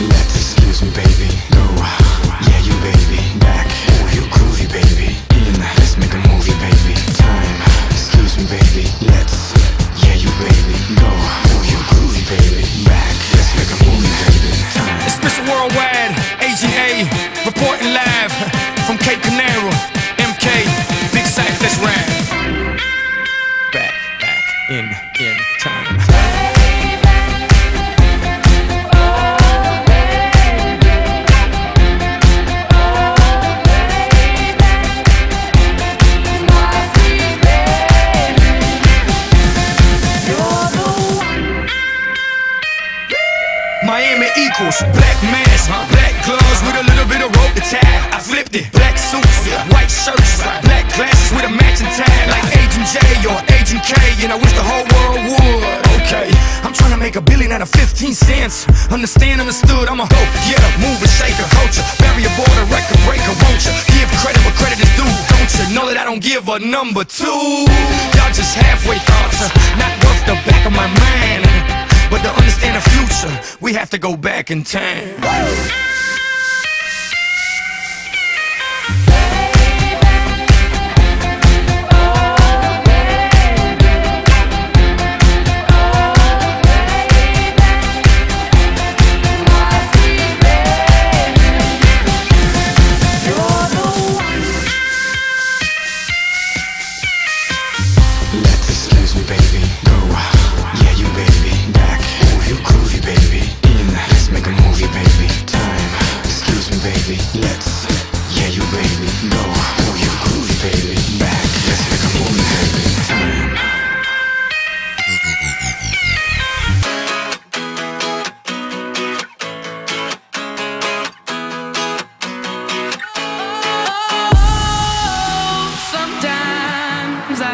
Let's excuse me, baby. Go, yeah, you baby. Back, oh, you groovy, baby. In, let's make a movie, baby. Time, excuse me, baby. Let's, yeah, you baby. Go, oh, you groovy, baby. Back, let's make a movie, baby. Time. It's. Worldwide, Agent reporting live Equals black mask, black gloves with a little bit of rope to tie. I flipped it, black suits, white shirts, black glasses with a matching tie, like Agent J or Agent K, and I wish the whole world would. Okay, I'm trying to make a billion out of 15 cents. Understand, understood, I'm a hoe, yeah, mover, shaker, culture, barrier border, record breaker, won't you? Give credit where credit is due, don't you? Know that I don't give a number two. Y'all just halfway thoughts, not worth the back of my mind. But to understand the future, we have to go back in time.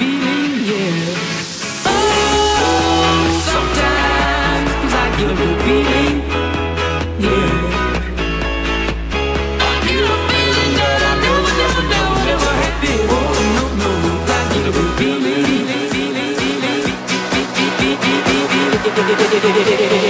Feeling, yeah. Oh, sometimes I get a feeling, yeah. I get a feeling that I never, never, never, never before. No, no, I get a good feeling, feeling, feeling, Sometimes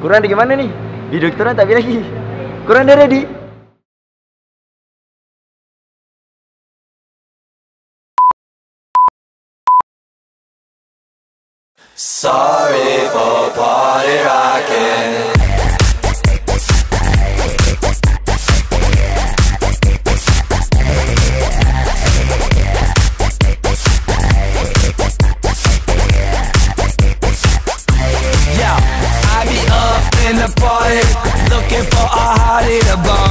kurang ada gimana nih? Di dokteran tapi lagi. Kurang dari di Sorry for party started above